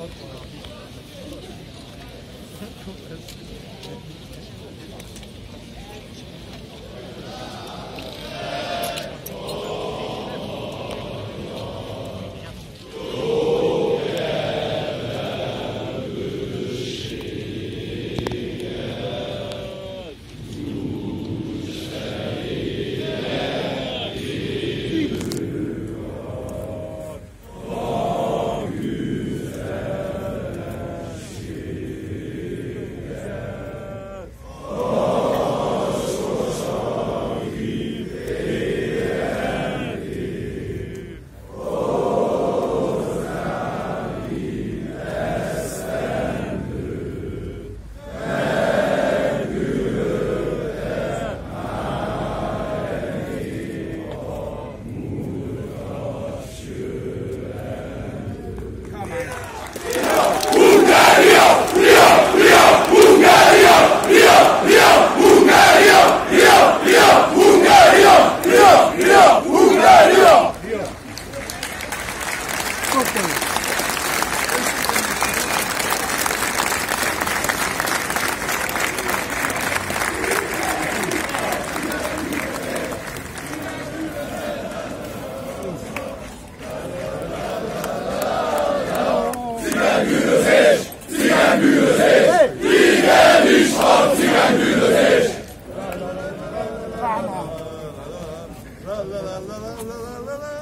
Thank you. Zigeunerfest, Zigeunerfest, Liga nicht auf Zigeunerfest. La la la la la la la la la la la la la